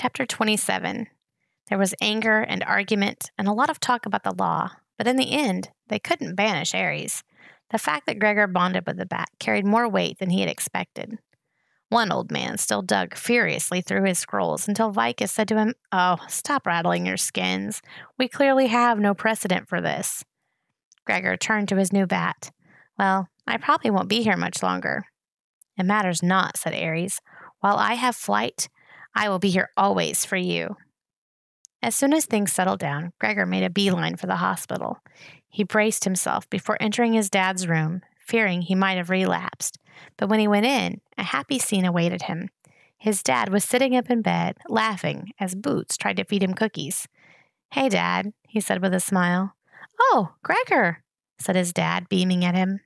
Chapter 27 There was anger and argument and a lot of talk about the law, but in the end, they couldn't banish Ares. The fact that Gregor bonded with the bat carried more weight than he had expected. One old man still dug furiously through his scrolls until Vicus said to him, Oh, stop rattling your skins. We clearly have no precedent for this. Gregor turned to his new bat. Well, I probably won't be here much longer. It matters not, said Ares. While I have flight, I will be here always for you. As soon as things settled down, Gregor made a beeline for the hospital. He braced himself before entering his dad's room, fearing he might have relapsed. But when he went in, a happy scene awaited him. His dad was sitting up in bed, laughing as Boots tried to feed him cookies. Hey, Dad, he said with a smile. Oh, Gregor, said his dad, beaming at him.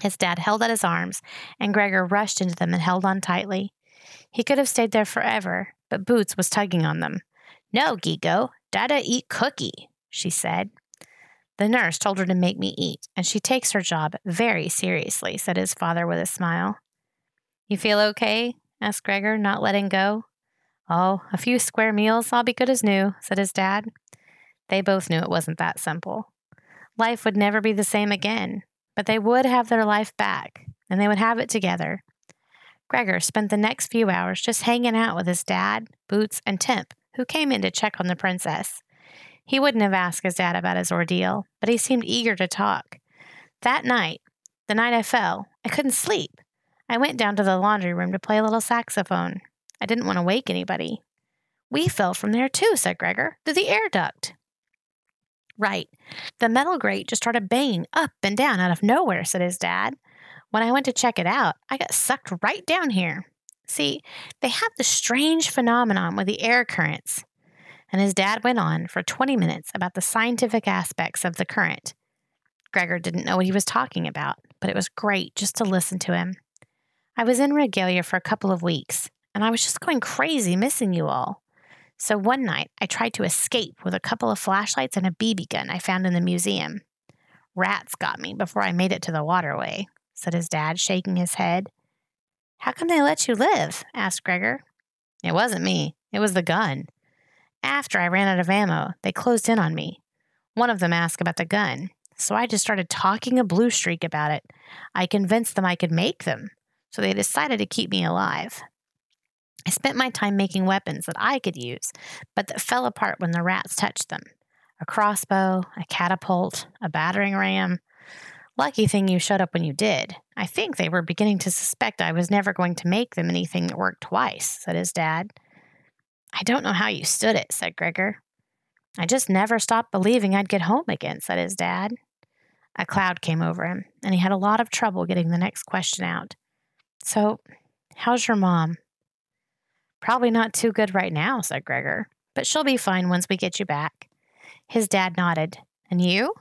His dad held out his arms, and Gregor rushed into them and held on tightly. He could have stayed there forever, but Boots was tugging on them. No, Gigo, Dada eat cookie, she said. The nurse told her to make me eat, and she takes her job very seriously, said his father with a smile. You feel okay? asked Gregor, not letting go. Oh, a few square meals, I'll be good as new, said his dad. They both knew it wasn't that simple. Life would never be the same again, but they would have their life back, and they would have it together. Gregor spent the next few hours just hanging out with his dad, Boots, and Temp, who came in to check on the princess. He wouldn't have asked his dad about his ordeal, but he seemed eager to talk. That night, the night I fell, I couldn't sleep. I went down to the laundry room to play a little saxophone. I didn't want to wake anybody. We fell from there too, said Gregor, through the air duct. Right. The metal grate just started banging up and down out of nowhere, said his dad. When I went to check it out, I got sucked right down here. See, they have this strange phenomenon with the air currents. And his dad went on for 20 minutes about the scientific aspects of the current. Gregor didn't know what he was talking about, but it was great just to listen to him. I was in Regalia for a couple of weeks, and I was just going crazy missing you all. So one night, I tried to escape with a couple of flashlights and a BB gun I found in the museum. Rats got me before I made it to the waterway, said his dad, shaking his head. How come they let you live? asked Gregor. It wasn't me, it was the gun. After I ran out of ammo, they closed in on me. One of them asked about the gun, so I just started talking a blue streak about it. I convinced them I could make them, so they decided to keep me alive. I spent my time making weapons that I could use, but that fell apart when the rats touched them a crossbow, a catapult, a battering ram. Lucky thing you showed up when you did. I think they were beginning to suspect I was never going to make them anything that worked twice, said his dad. I don't know how you stood it, said Gregor. I just never stopped believing I'd get home again, said his dad. A cloud came over him, and he had a lot of trouble getting the next question out. So, how's your mom? Probably not too good right now, said Gregor, but she'll be fine once we get you back. His dad nodded. And you?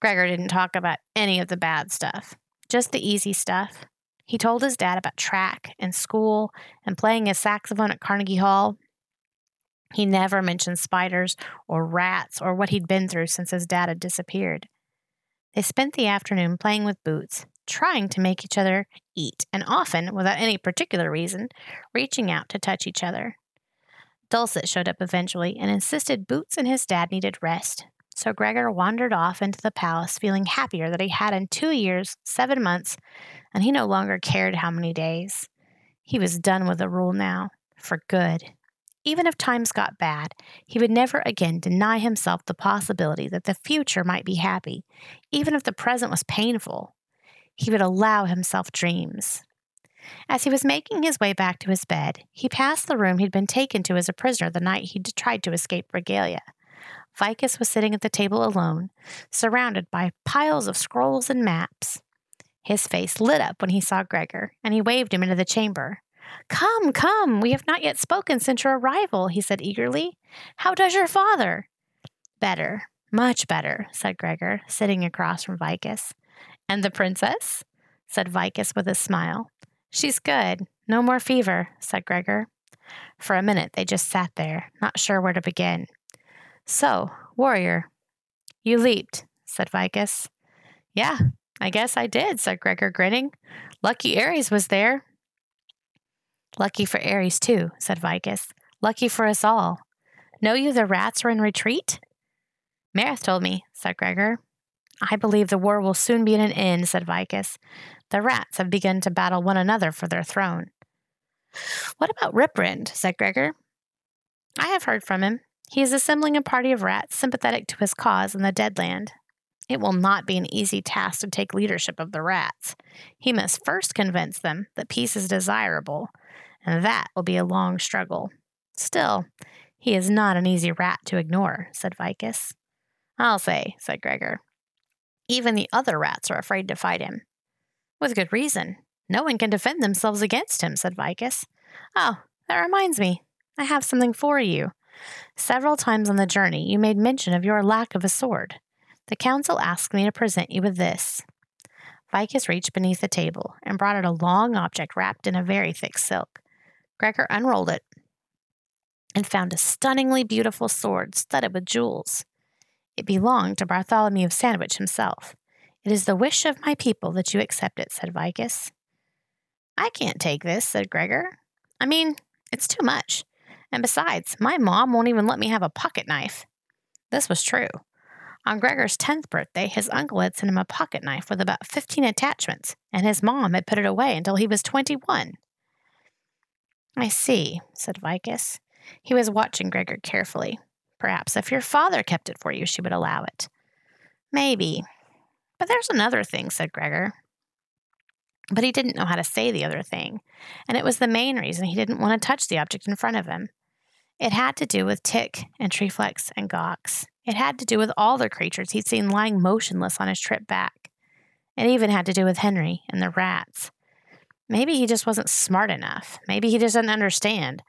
Gregor didn't talk about any of the bad stuff, just the easy stuff. He told his dad about track and school and playing his saxophone at Carnegie Hall. He never mentioned spiders or rats or what he'd been through since his dad had disappeared. They spent the afternoon playing with Boots, trying to make each other eat, and often, without any particular reason, reaching out to touch each other. Dulcet showed up eventually and insisted Boots and his dad needed rest. So Gregor wandered off into the palace, feeling happier that he had in two years, seven months, and he no longer cared how many days. He was done with the rule now, for good. Even if times got bad, he would never again deny himself the possibility that the future might be happy, even if the present was painful he would allow himself dreams. As he was making his way back to his bed, he passed the room he'd been taken to as a prisoner the night he'd tried to escape Regalia. Vicus was sitting at the table alone, surrounded by piles of scrolls and maps. His face lit up when he saw Gregor, and he waved him into the chamber. Come, come, we have not yet spoken since your arrival, he said eagerly. How does your father? Better, much better, said Gregor, sitting across from Vicus. And the princess? said Vicus with a smile. She's good. No more fever, said Gregor. For a minute they just sat there, not sure where to begin. So, warrior, you leaped, said Vicus. Yeah, I guess I did, said Gregor, grinning. Lucky Ares was there. Lucky for Ares, too, said Vicus. Lucky for us all. Know you the rats are in retreat? Mareth told me, said Gregor. I believe the war will soon be at an end, said Vicus. The rats have begun to battle one another for their throne. What about Ripred? said Gregor. I have heard from him. He is assembling a party of rats sympathetic to his cause in the Deadland. It will not be an easy task to take leadership of the rats. He must first convince them that peace is desirable, and that will be a long struggle. Still, he is not an easy rat to ignore, said Vicus. I'll say, said Gregor. Even the other rats are afraid to fight him. With good reason. No one can defend themselves against him, said Vicus. Oh, that reminds me. I have something for you. Several times on the journey, you made mention of your lack of a sword. The council asked me to present you with this. Vicus reached beneath the table and brought out a long object wrapped in a very thick silk. Gregor unrolled it and found a stunningly beautiful sword studded with jewels. It belonged to Bartholomew of Sandwich himself. It is the wish of my people that you accept it, said Vicus. I can't take this, said Gregor. I mean, it's too much. And besides, my mom won't even let me have a pocket knife. This was true. On Gregor's 10th birthday, his uncle had sent him a pocket knife with about 15 attachments, and his mom had put it away until he was 21. I see, said Vicus. He was watching Gregor carefully. Perhaps if your father kept it for you, she would allow it. Maybe. But there's another thing, said Gregor. But he didn't know how to say the other thing, and it was the main reason he didn't want to touch the object in front of him. It had to do with Tick and Treflex and Gox. It had to do with all the creatures he'd seen lying motionless on his trip back. It even had to do with Henry and the rats. Maybe he just wasn't smart enough. Maybe he just didn't understand.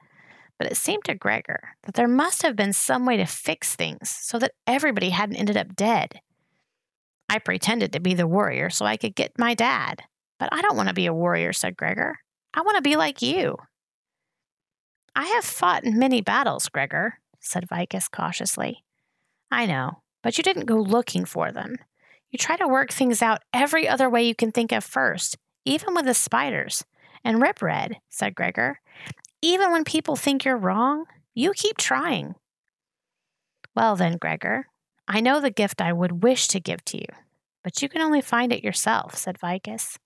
But it seemed to Gregor that there must have been some way to fix things so that everybody hadn't ended up dead. I pretended to be the warrior so I could get my dad. But I don't want to be a warrior, said Gregor. I want to be like you. I have fought in many battles, Gregor, said Vicus cautiously. I know, but you didn't go looking for them. You try to work things out every other way you can think of first, even with the spiders. And Ripred, said Gregor, even when people think you're wrong, you keep trying. Well, then, Gregor, I know the gift I would wish to give to you, but you can only find it yourself, said Vicus.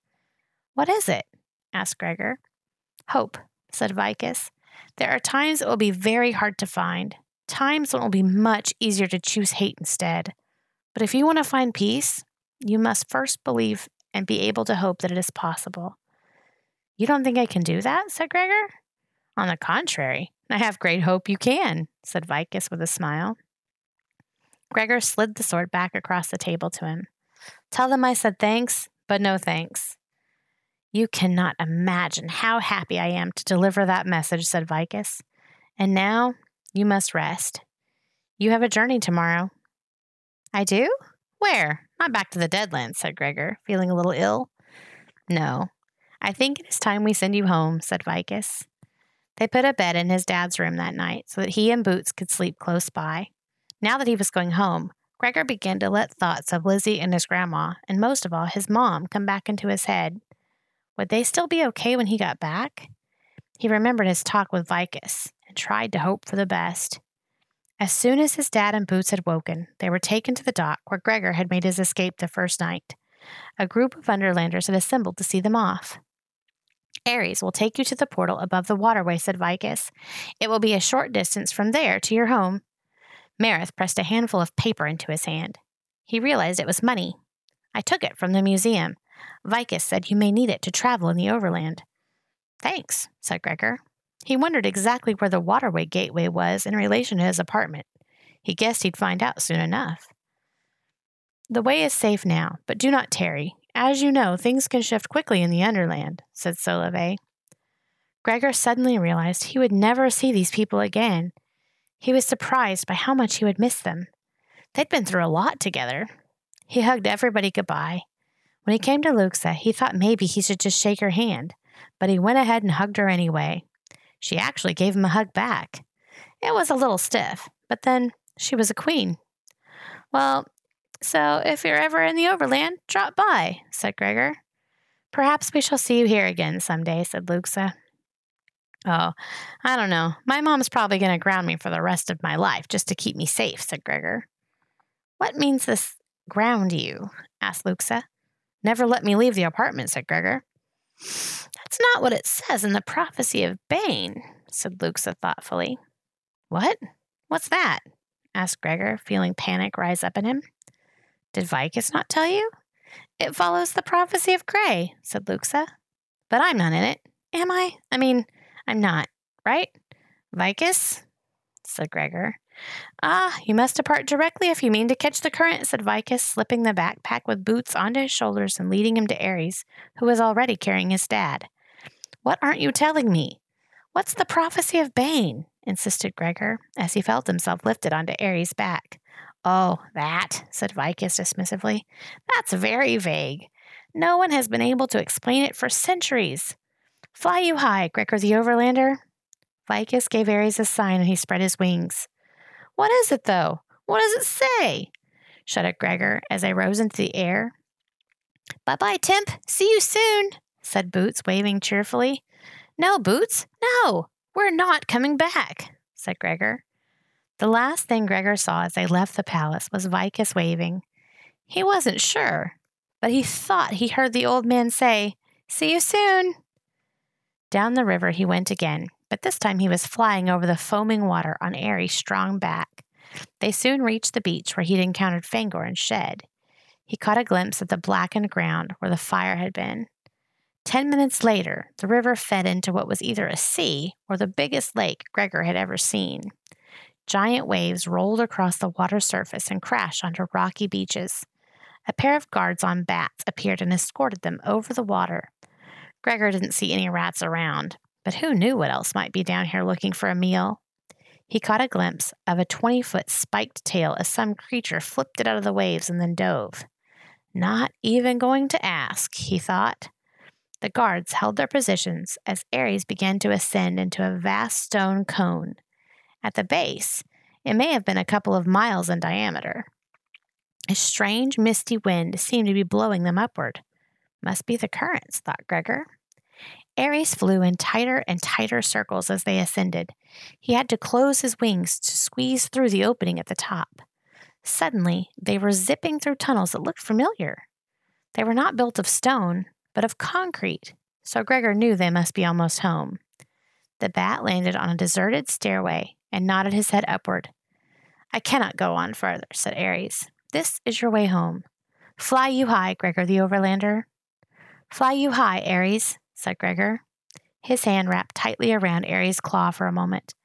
What is it? asked Gregor. Hope, said Vicus. There are times it will be very hard to find, times when it will be much easier to choose hate instead. But if you want to find peace, you must first believe and be able to hope that it is possible. You don't think I can do that? said Gregor. On the contrary, I have great hope you can, said Vicus with a smile. Gregor slid the sword back across the table to him. Tell them I said thanks, but no thanks. You cannot imagine how happy I am to deliver that message, said Vicus. And now you must rest. You have a journey tomorrow. I do? Where? Not back to the Deadlands, said Gregor, feeling a little ill. No, I think it is time we send you home, said Vicus. They put a bed in his dad's room that night so that he and Boots could sleep close by. Now that he was going home, Gregor began to let thoughts of Lizzie and his grandma, and most of all his mom, come back into his head. Would they still be okay when he got back? He remembered his talk with Vicus and tried to hope for the best. As soon as his dad and Boots had woken, they were taken to the dock where Gregor had made his escape the first night. A group of Underlanders had assembled to see them off. Ares will take you to the portal above the waterway, said Vicus. It will be a short distance from there to your home. Mareth pressed a handful of paper into his hand. He realized it was money. I took it from the museum. Vicus said you may need it to travel in the overland. Thanks, said Gregor. He wondered exactly where the waterway gateway was in relation to his apartment. He guessed he'd find out soon enough. The way is safe now, but do not tarry. As you know, things can shift quickly in the Underland, said Solovet. Gregor suddenly realized he would never see these people again. He was surprised by how much he would miss them. They'd been through a lot together. He hugged everybody goodbye. When he came to Luxa, he thought maybe he should just shake her hand, but he went ahead and hugged her anyway. She actually gave him a hug back. It was a little stiff, but then she was a queen. Well, so if you're ever in the Overland, drop by, said Gregor. Perhaps we shall see you here again some day, said Luxa. Oh, I don't know. My mom's probably going to ground me for the rest of my life just to keep me safe, said Gregor. What means this ground you? asked Luxa. Never let me leave the apartment, said Gregor. That's not what it says in the prophecy of Bane, said Luxa thoughtfully. What? What's that? asked Gregor, feeling panic rise up in him. Did Vicus not tell you? It follows the prophecy of Gray, said Luxa. But I'm not in it, am I? I mean, I'm not, right? Vicus? said Gregor. Ah, you must depart directly if you mean to catch the current, said Vicus, slipping the backpack with boots onto his shoulders and leading him to Ares, who was already carrying his dad. What aren't you telling me? What's the prophecy of Bane? insisted Gregor, as he felt himself lifted onto Ares' back. Oh, that, said Vicus dismissively. That's very vague. No one has been able to explain it for centuries. Fly you high, Gregor the Overlander. Vicus gave Ares a sign and he spread his wings. What is it, though? What does it say? shouted Gregor as they rose into the air. Bye bye, Timp. See you soon, said Boots, waving cheerfully. No, Boots, no, we're not coming back, said Gregor. The last thing Gregor saw as they left the palace was Vicus waving. He wasn't sure, but he thought he heard the old man say, See you soon. Down the river he went again, but this time he was flying over the foaming water on Ares' strong back. They soon reached the beach where he'd encountered Fangor and Shed. He caught a glimpse of the blackened ground where the fire had been. Ten minutes later, the river fed into what was either a sea or the biggest lake Gregor had ever seen. Giant waves rolled across the water surface and crashed onto rocky beaches. A pair of guards on bats appeared and escorted them over the water. Gregor didn't see any rats around, but who knew what else might be down here looking for a meal? He caught a glimpse of a 20 foot spiked tail as some creature flipped it out of the waves and then dove. Not even going to ask, he thought. The guards held their positions as Ares began to ascend into a vast stone cone. At the base, it may have been a couple of miles in diameter. A strange, misty wind seemed to be blowing them upward. Must be the currents, thought Gregor. Ares flew in tighter and tighter circles as they ascended. He had to close his wings to squeeze through the opening at the top. Suddenly, they were zipping through tunnels that looked familiar. They were not built of stone, but of concrete, so Gregor knew they must be almost home. The bat landed on a deserted stairway and nodded his head upward. I cannot go on further, said Ares. This is your way home. Fly you high, Gregor the Overlander. Fly you high, Ares, said Gregor. His hand wrapped tightly around Ares' claw for a moment.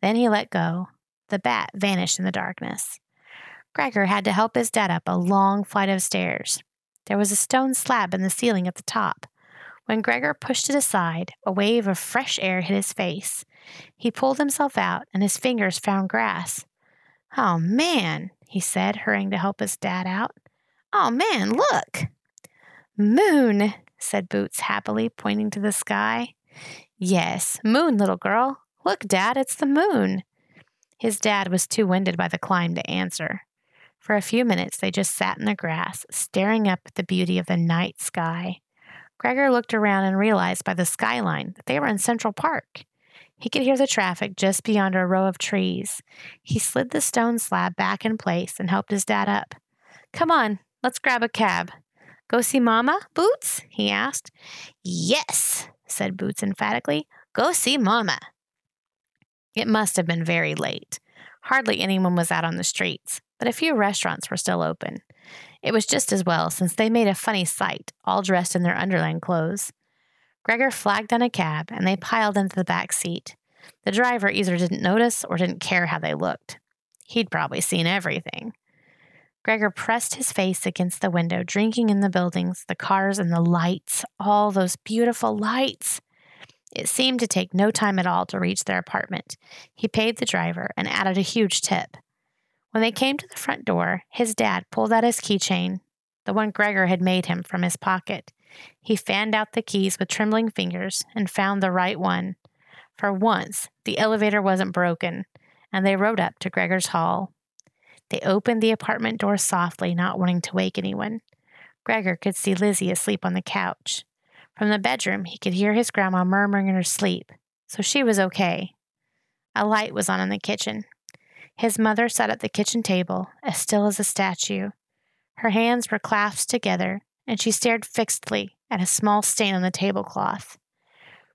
Then he let go. The bat vanished in the darkness. Gregor had to help his dad up a long flight of stairs. There was a stone slab in the ceiling at the top. When Gregor pushed it aside, a wave of fresh air hit his face. He pulled himself out, and his fingers found grass. Oh, man, he said, hurrying to help his dad out. Oh, man, look! Moon, said Boots happily, pointing to the sky. Yes, moon, little girl. Look, Dad, it's the moon. His dad was too winded by the climb to answer. For a few minutes, they just sat in the grass, staring up at the beauty of the night sky. Gregor looked around and realized by the skyline that they were in Central Park. He could hear the traffic just beyond a row of trees. He slid the stone slab back in place and helped his dad up. Come on, let's grab a cab. Go see Mama, Boots? he asked. Yes, said Boots emphatically. Go see Mama. It must have been very late. Hardly anyone was out on the streets, but a few restaurants were still open. It was just as well, since they made a funny sight, all dressed in their Underland clothes. Gregor flagged down a cab, and they piled into the back seat. The driver either didn't notice or didn't care how they looked. He'd probably seen everything. Gregor pressed his face against the window, drinking in the buildings, the cars, and the lights, all those beautiful lights. It seemed to take no time at all to reach their apartment. He paid the driver and added a huge tip. When they came to the front door, his dad pulled out his keychain, the one Gregor had made him, from his pocket. He fanned out the keys with trembling fingers and found the right one. For once, the elevator wasn't broken, and they rode up to Gregor's hall. They opened the apartment door softly, not wanting to wake anyone. Gregor could see Lizzie asleep on the couch. From the bedroom, he could hear his grandma murmuring in her sleep, so she was okay. A light was on in the kitchen. His mother sat at the kitchen table, as still as a statue. Her hands were clasped together, and she stared fixedly at a small stain on the tablecloth.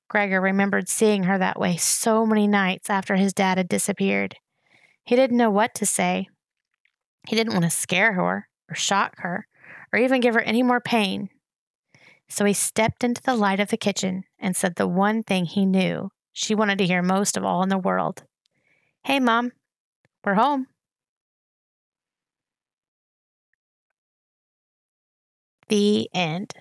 Gregor remembered seeing her that way so many nights after his dad had disappeared. He didn't know what to say. He didn't want to scare her or shock her or even give her any more pain. So he stepped into the light of the kitchen and said the one thing he knew she wanted to hear most of all in the world Hey, Mom, we're home. The end.